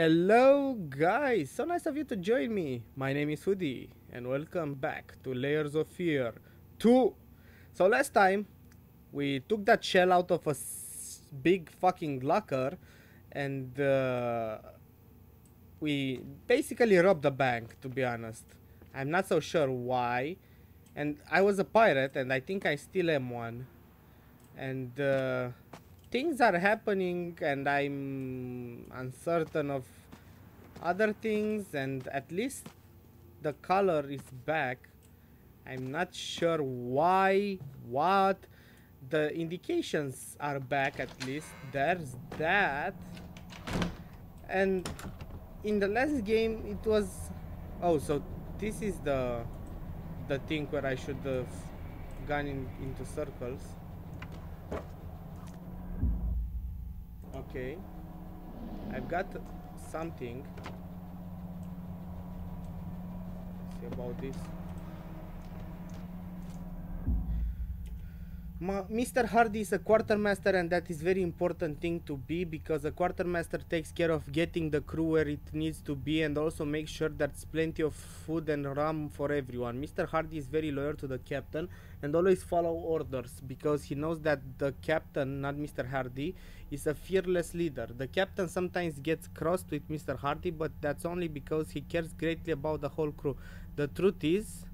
Hello guys, so nice of you to join me. My name is Hoodie and welcome back to Layers of Fear 2. So last time we took that shell out of a big fucking locker and uh, we basically robbed the bank to be honest. I'm not so sure why. And I was a pirate and I think I still am one. And uh, things are happening and I'm uncertain of other things and at least the color is back. I'm not sure why, what. The indications are back at least. There's that. And in the last game it was oh so this is the the thing where I should have gone in, into circles. Okay. I've got something. see about this. Mr. Hardy is a quartermaster and that is very important thing to be because a quartermaster takes care of getting the crew where it needs to be and also make sure there's plenty of food and rum for everyone. Mr. Hardy is very loyal to the captain and always follow orders because he knows that the captain, not Mr. Hardy, is a fearless leader. The captain sometimes gets crossed with Mr. Hardy but that's only because he cares greatly about the whole crew. The truth is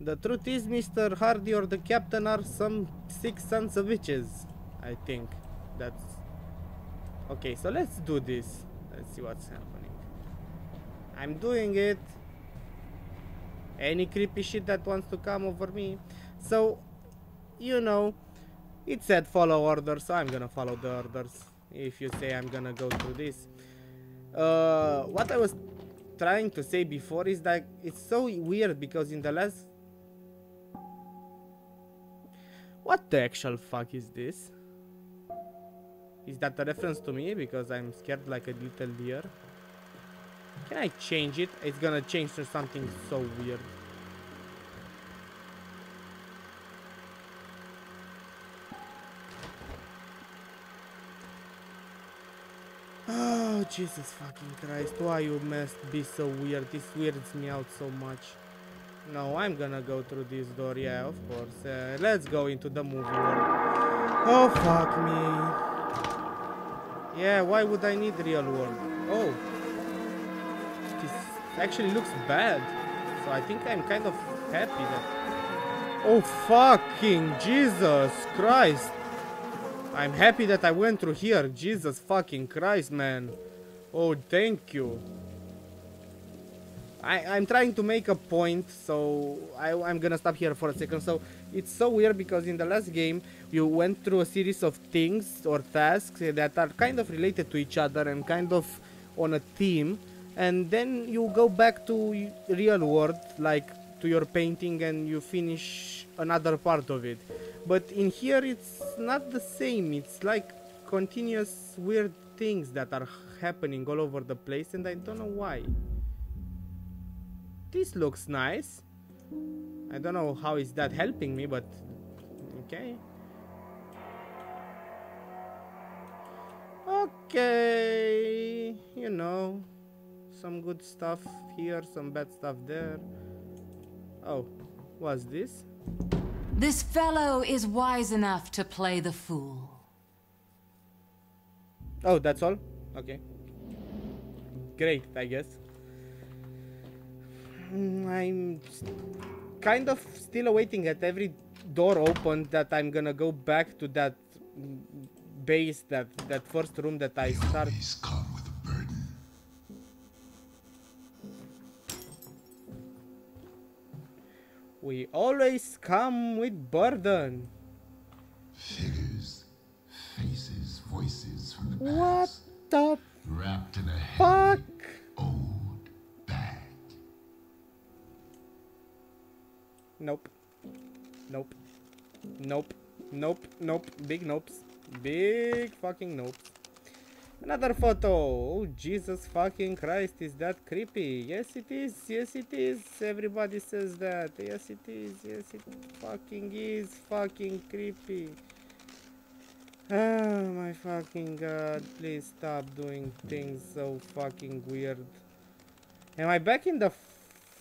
the truth is, Mr. Hardy or the captain are some sick sons of bitches. I think that's okay. So let's do this. Let's see what's happening. I'm doing it. Any creepy shit that wants to come over me. So, you know, it said follow orders, so I'm gonna follow the orders. If you say I'm gonna go through this. Uh, what I was trying to say before is that it's so weird because in the last what the actual fuck is this? Is that a reference to me? Because I'm scared like a little deer. Can I change it? It's gonna change to something so weird. Oh, Jesus fucking Christ. Why you must be so weird? This weirds me out so much. No, I'm gonna go through this door, yeah, of course. Uh, let's go into the movie world. Oh, fuck me. Yeah, why would I need real world? Oh. This actually looks bad. So I think I'm kind of happy that... Oh, fucking Jesus Christ. I'm happy that I went through here. Jesus fucking Christ, man. Oh, thank you. I, I'm trying to make a point, so I, I'm gonna stop here for a second. So it's so weird because in the last game you went through a series of things or tasks that are kind of related to each other and kind of on a theme, and then you go back to real world, like to your painting, and you finish another part of it. But in here it's not the same. It's like continuous weird things that are happening all over the place, and I don't know why. This looks nice. I don't know how is that helping me, but okay. Okay, you know, some good stuff here, some bad stuff there. Oh, what's this? This fellow is wise enough to play the fool. Oh, that's all? Okay. Great, I guess. Mm, I'm kind of still awaiting at every door opened that I'm gonna go back to that base, that, that first room that I started. Always come with a burden. We always come with burden. Figures, faces, voices from the What past. the Nope. Nope. Nope. Nope. Nope. Big nopes. Big fucking nopes. Another photo. Oh, Jesus fucking Christ. Is that creepy? Yes, it is. Yes, it is. Everybody says that. Yes, it is. Yes, it fucking is. Fucking creepy. Oh my fucking god, please stop doing things so fucking weird. Am I back in the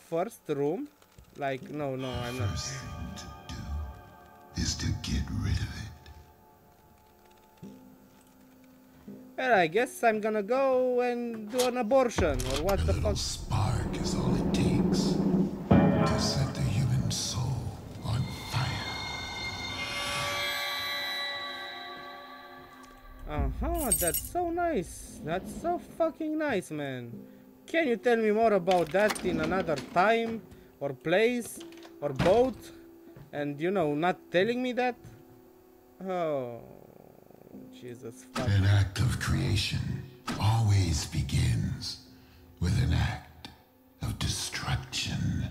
first room? Like, no, no, I'm not. First thing to do is to get rid of it. Well, I guess I'm gonna go and do an abortion, or what A the fuck? spark is all it takes to set the human soul on fire. Uh-huh, that's so nice. That's so fucking nice, man. Can you tell me more about that in another time, or place, or boat? And, you know, not telling me that? Oh, Jesus fuck. An act of creation always begins with an act of destruction.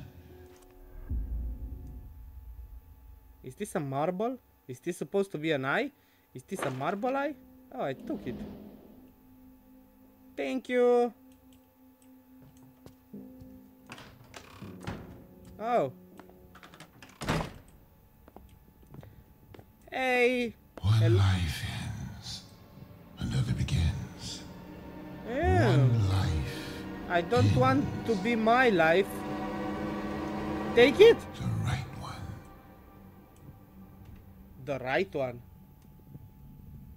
Is this a marble? Is this supposed to be an eye? Is this a marble eye? Oh, I took it. Thank you. Oh. Hey. One Hel- life ends, another begins. Yeah. One life, I don't want to be my life. Take it. the right one. The right one.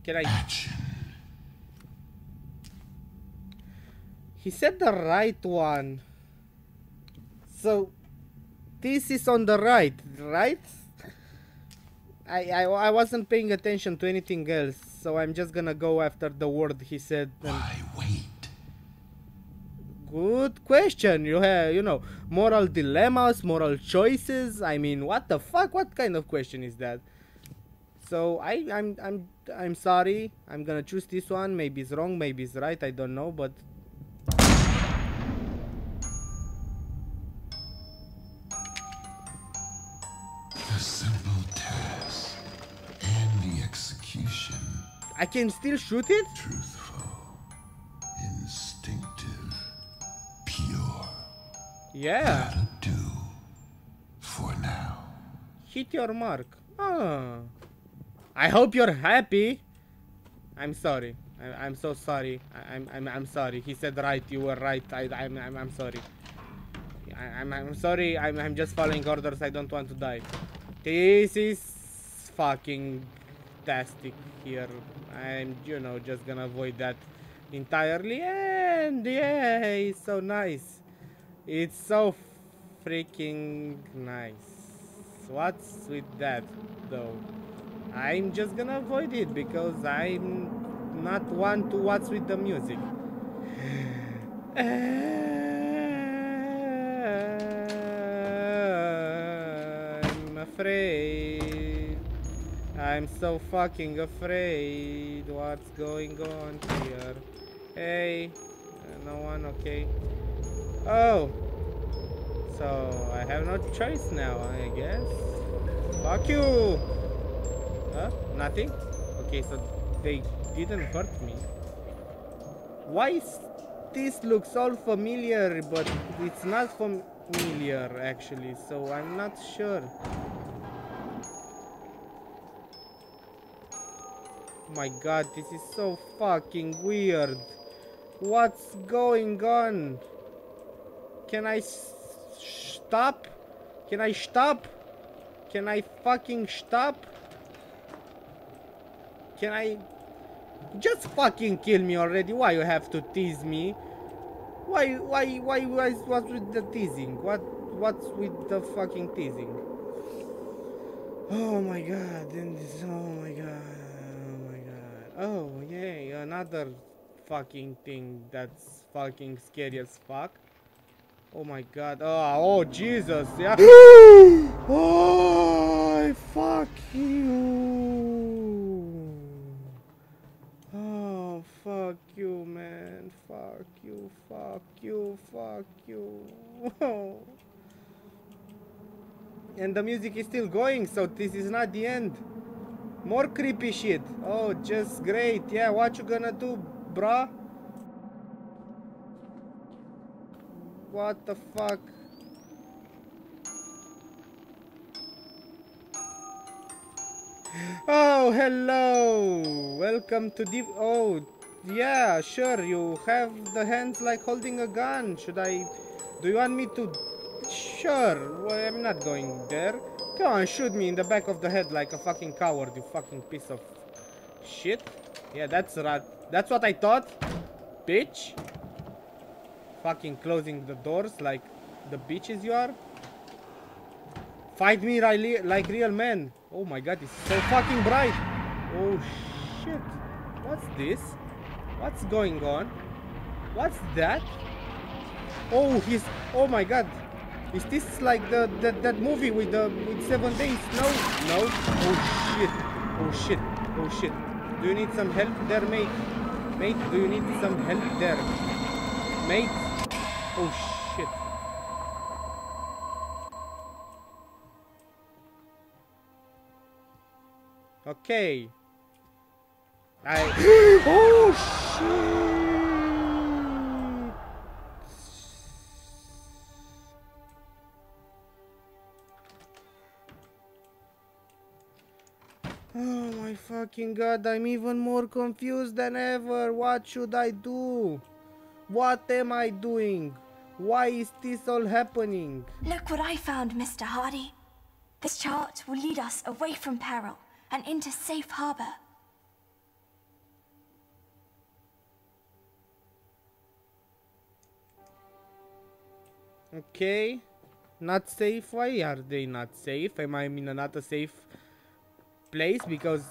Can I? Action. He said the right one. So this is on the right, right? I, I I wasn't paying attention to anything else, so I'm just gonna go after the word he said. And Why wait? good question. You have you know moral dilemmas, moral choices. I mean, what the fuck? What kind of question is that? So I I'm I'm I'm sorry. I'm gonna choose this one. Maybe it's wrong. Maybe it's right. I don't know, but I can still shoot it. Truthful, instinctive, pure. Yeah. That'll do for now. Hit your mark. Ah. I hope you're happy. I'm sorry. I, I'm so sorry. I, I'm, I'm I'm sorry. He said right. You were right. I, I'm I'm I'm sorry. I, I'm I'm sorry. I'm I'm just following orders. I don't want to die. This is fucking fantastic here. I'm you know just gonna avoid that entirely. And yeah, it's so nice. It's so freaking nice. What's with that though? I'm just gonna avoid it because I'm not one to what's with the music. I'm afraid. I'm so fucking afraid. What's going on here? Hey, uh, no one, okay. Oh, so I have no choice now, I guess. Fuck you! Huh? Nothing? Okay, so they didn't hurt me. Why is this looks all familiar, but it's not familiar actually, so I'm not sure. My god, this is so fucking weird. What's going on? Can I stop? Can I stop? Can I fucking stop? Can I just fucking kill me already? Why you have to tease me? Why why why why what's with the teasing? What what's with the fucking teasing? Oh my god, and this, oh my god, oh my god. Oh yay, another fucking thing that's fucking scary as fuck. Oh my god. Oh, oh Jesus. Yeah. oh, fuck you. Oh, fuck you, man. Fuck you. Fuck you. Fuck you. and the music is still going, so this is not the end. More creepy shit. Oh, just great. Yeah, what you gonna do, bruh? What the fuck? oh, hello! Welcome to Deep. Oh, yeah, sure. You have the hands like holding a gun. Should I? Do you want me to? Sure. Well, I'm not going there. Come on, shoot me in the back of the head like a fucking coward, you fucking piece of shit. Yeah, that's right. That's what I thought, bitch. Fucking closing the doors like the bitches you are. Fight me like real men. Oh my god, it's so fucking bright. Oh shit. What's this? What's going on? What's that? Oh, he's... Oh my god. Is this like the, the that movie with the with seven days? No, no. Oh shit. Oh shit. Oh shit. Do you need some help there, mate? Mate, do you need some help there? Mate? Oh shit. Okay. I. oh shit! Fucking god, I'm even more confused than ever. What should I do? What am I doing? Why is this all happening? Look what I found, Mr. Hardy. This chart will lead us away from peril and into safe harbor. Okay. Not safe? Why are they not safe? Am I in another safe place? Because...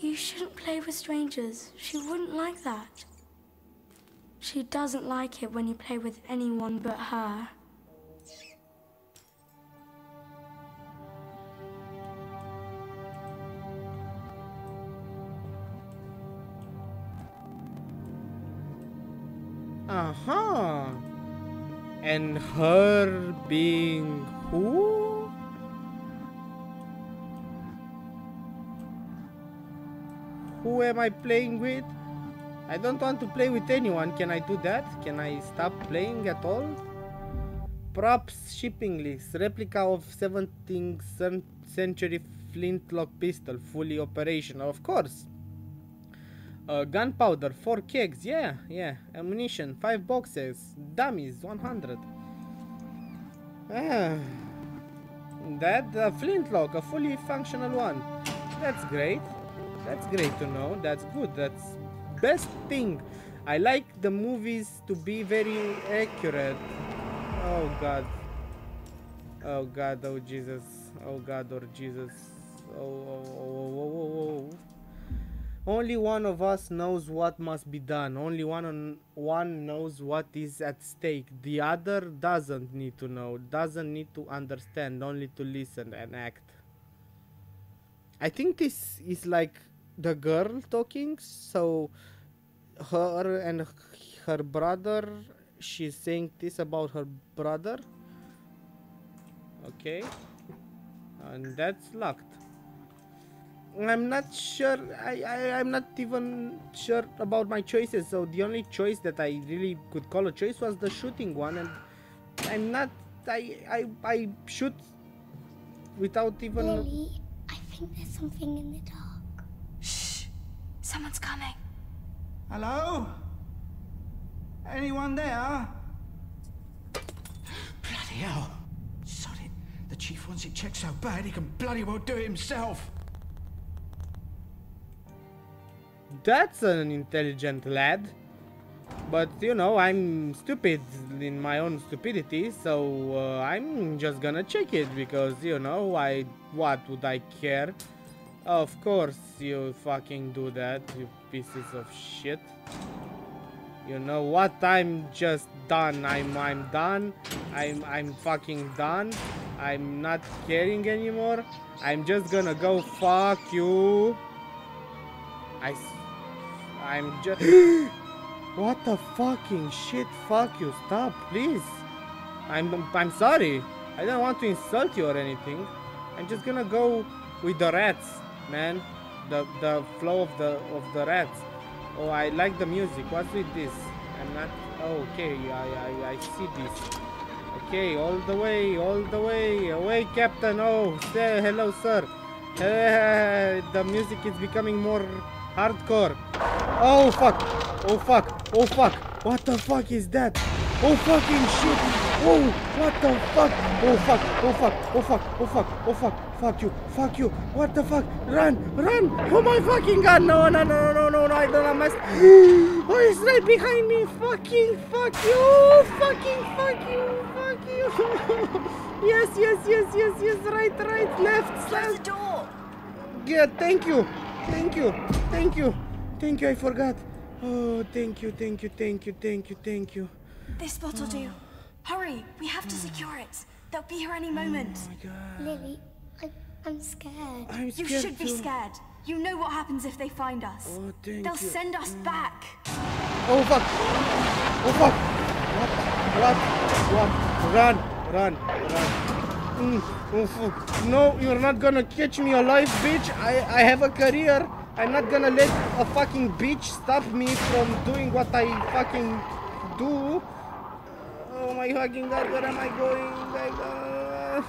You shouldn't play with strangers. She wouldn't like that. She doesn't like it when you play with anyone but her. Uh-huh. And her being who? Who am I playing with? I don't want to play with anyone. Can I do that? Can I stop playing at all? Props shipping list. Replica of 17th century flintlock pistol. Fully operational. Of course. Uh, gunpowder, 4 kegs, yeah, yeah. Ammunition, 5 boxes. Dummies, 100. Ah. That, uh, flintlock, a fully functional one. That's great. That's great to know. That's good. That's best thing. I like the movies to be very accurate. Oh god. Oh god, oh Jesus. Oh god, oh Jesus. Oh oh oh, oh, oh, oh, oh, oh, oh. Only one of us knows what must be done. Only one on one knows what is at stake. The other doesn't need to know, doesn't need to understand, only to listen and act. I think this is like the girl talking, so her and her brother, she's saying this about her brother. Okay. And that's locked. I'm not sure. I, I I'm not even sure about my choices. So the only choice that I really could call a choice was the shooting one, and I'm not. I I I shoot without even. Lily, I think there's something in the dark. Shh! Someone's coming. Hello? Anyone there? Bloody hell! Sod it. The chief wants it checked so bad he can bloody well do it himself. That's an intelligent lad. But, you know, I'm stupid in my own stupidity, so uh, I'm just gonna check it, because, you know, I... What would I care? Of course you fucking do that, you pieces of shit. You know what? I'm just done. I'm I'm done. I'm I'm fucking done. I'm not caring anymore. I'm just gonna go fuck you. I I'm just... what the fucking shit? Fuck you. Stop, please. I'm, I'm sorry. I don't want to insult you or anything. I'm just gonna go with the rats, man. The the flow of the of the rats. Oh, I like the music. What's with this? I'm not. Oh, okay, I, I I see this. Okay, all the way, all the way. Away, Captain. Oh, say hello, sir. The music is becoming more hardcore. Oh fuck! Oh fuck! Oh fuck! What the fuck is that? Oh fucking shit! Oh, what the fuck? Oh fuck! Oh fuck! Oh fuck! Oh fuck! Oh fuck! Fuck you! Fuck you! What the fuck? Run! Run! Oh my fucking god! No! No! No! No! No! No! I don't have my. Oh, he's right behind me! Fucking fuck you! Fucking fuck you! Fuck you! yes! Yes! Yes! Yes! Yes! Right! Right! Left! Close Left! the door. Yeah, thank you. Thank you. Thank you. Thank you, I forgot. Oh, thank you, thank you, thank you, thank you, thank you. This spot will do. Hurry, we have to secure it. They'll be here any moment. Oh my god. Lily, I, I'm scared. I'm You scared should be scared. You know what happens if they find us. Oh, thank They'll you. send us back. Oh fuck! Oh fuck! What? What? What? Run! Run! Run! Mm. Oh fuck! No, you're not gonna catch me alive, bitch! I I have a career. I'm not gonna let a fucking bitch stop me from doing what I fucking do. Oh my fucking god! Where am I going? I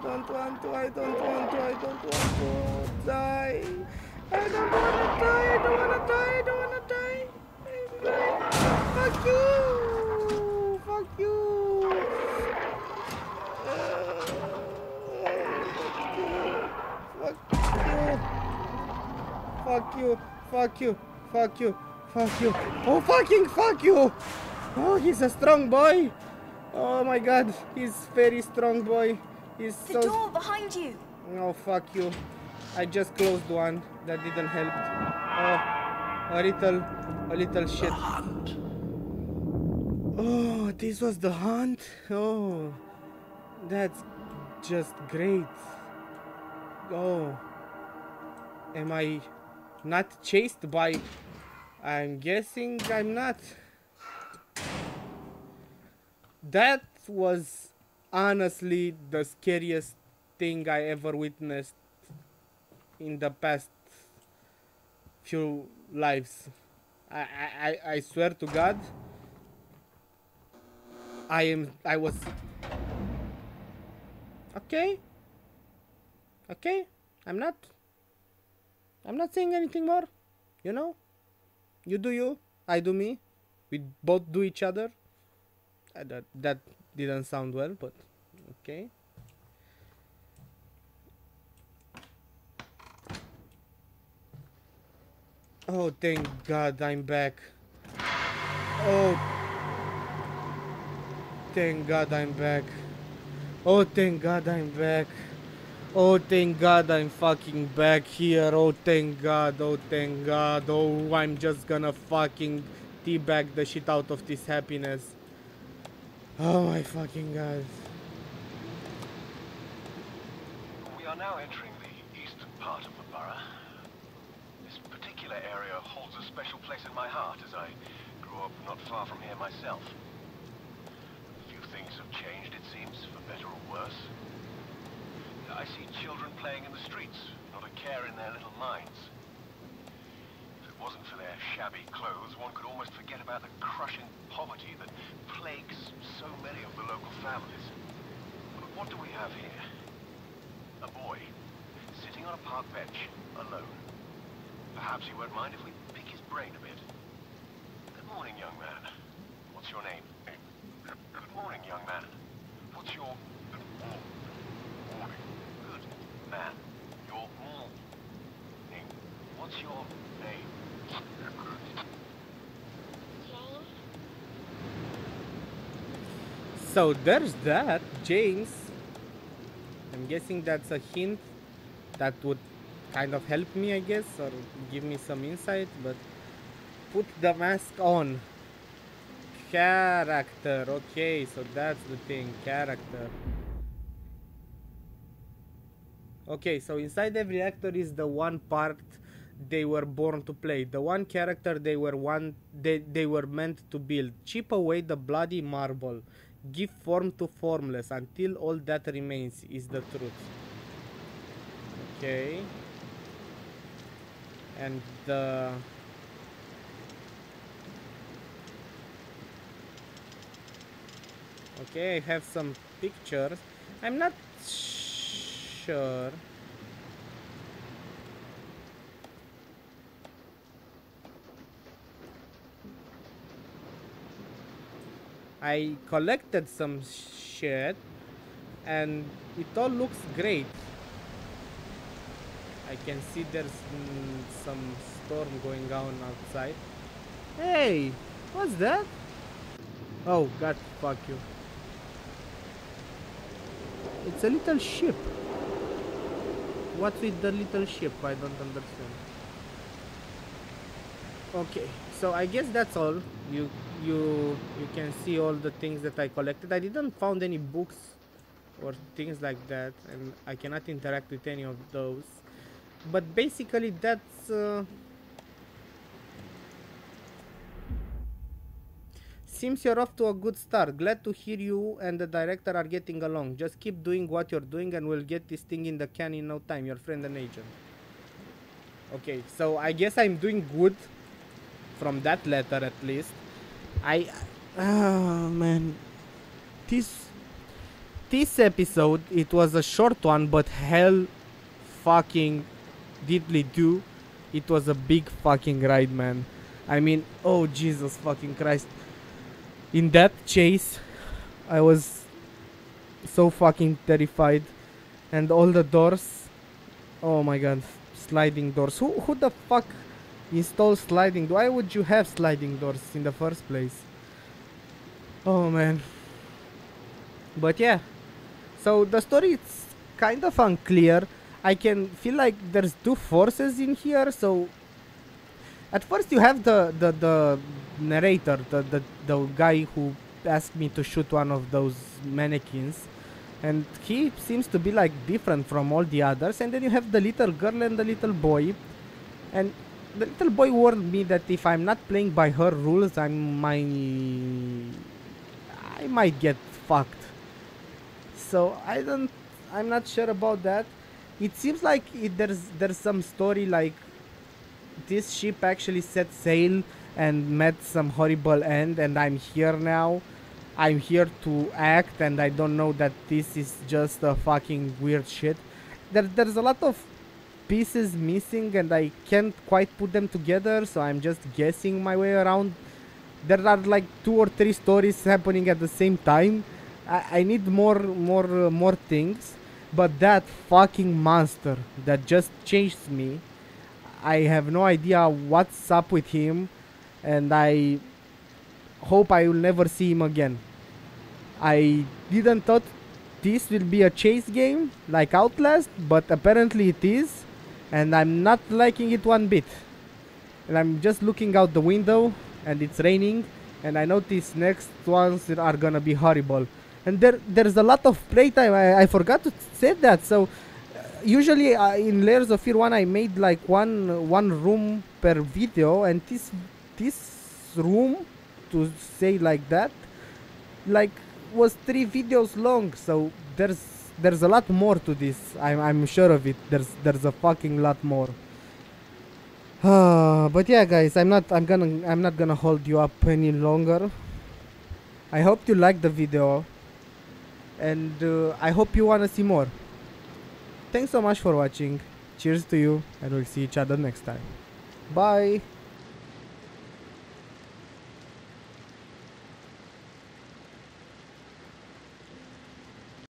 don't, want to. I don't want to. I don't want to die. I don't wanna die. I don't wanna die. I don't wanna die. I'm dying. Fuck you. Fuck you. Fuck you. Fuck you. Fuck you. Fuck you. Oh fucking fuck you. Oh, he's a strong boy. Oh my god, he's very strong boy. He's The so. door behind you. Oh fuck you. I just closed one. That didn't help. Oh, a little, a little shit. Hunt. Oh, this was the hunt. Oh, that's just great. Oh, am I not chased by? I'm guessing I'm not. That was honestly the scariest thing I ever witnessed in the past few lives. I, I, I- swear to God, I am I was okay. Okay, I'm not. I'm not saying anything more. You know, you do you, I do me. We both do each other. Uh, that that didn't sound well, but okay. Oh, thank God I'm back. Oh, thank God I'm back. Oh, thank God I'm back. Oh, thank God I'm fucking back here. Oh, thank God. Oh, thank God. Oh, I'm just gonna fucking teabag the shit out of this happiness. Oh, my fucking God. We are now entering the eastern part of the borough. This particular area holds a special place in my heart as I grew up not far from here myself. A few things have changed, it seems, for better or worse. I see children playing in the streets, not a care in their little minds. It wasn't for their shabby clothes, one could almost forget about the crushing poverty that plagues so many of the local families. But what do we have here? A boy, sitting on a park bench, alone. Perhaps he won't mind if we pick his brain a bit. Good morning, young man. What's your name? Good morning, young man. What's your... Good morning. Good man. Your morning. What's your name? So there's that, James. I'm guessing that's a hint that would kind of help me, I guess, or give me some insight, but put the mask on. Character, okay, so that's the thing, character. Okay, so inside every actor is the one part they were born to play, the one character they were one they, they were meant to build. Chip away the bloody marble, give form to formless until all that remains is the truth. Okay. And the Okay, I have some pictures. I'm not sure. I collected some shit and it all looks great. I can see there's mm, some storm going on outside. Hey, what's that? Oh god, fuck you. It's a little ship. What's with the little ship? I don't understand. Okay, so I guess that's all. You you you can see all the things that I collected. I didn't found any books or things like that, and I cannot interact with any of those. But basically, that's. Uh, Seems you're off to a good start. Glad to hear you and the director are getting along. Just keep doing what you're doing and we'll get this thing in the can in no time. Your friend and agent. Okay, so I guess I'm doing good from that letter at least. I... Oh, man. This... This episode, it was a short one, but hell fucking diddly do. It was a big fucking ride, man. I mean, oh Jesus fucking Christ in that chase I was so fucking terrified and all the doors oh my god sliding doors who who the fuck installs sliding why would you have sliding doors in the first place oh man but yeah so the story is kind of unclear I can feel like there's two forces in here so at first you have the the, the narrator, the, the, the guy who asked me to shoot one of those mannequins. And he seems to be like different from all the others. And then you have the little girl and the little boy. And the little boy warned me that if I'm not playing by her rules, I might, I might get fucked. So I don't, I'm not sure about that. It seems like it, there's there's some story like this ship actually set sail and met some horrible end and I'm here now. I'm here to act and I don't know that this is just a fucking weird shit. There, there's a lot of pieces missing and I can't quite put them together so I'm just guessing my way around. There are like two or three stories happening at the same time. I, I need more more uh, more things but that fucking monster that just chased me I have no idea what's up with him and I hope I will never see him again. I didn't thought this will be a chase game like Outlast, but apparently it is, and I'm not liking it one bit. And I'm just looking out the window, and it's raining, and I notice next ones are gonna be horrible. And there, there's a lot of playtime. I, I forgot to say that. So uh, usually uh, in Layers of Fear 1 I made like one one room per video and this this room to say like that like was three videos long so there's there's a lot more to this. I'm, I'm sure of it. There's there's a fucking lot more. But yeah guys i'm not i'm gonna i'm not gonna hold you up any longer. I hope you liked the video. And uh, i hope you want to see more. Thanks so much for watching. Cheers to you and we'll see each other next time. Bye